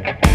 Bye.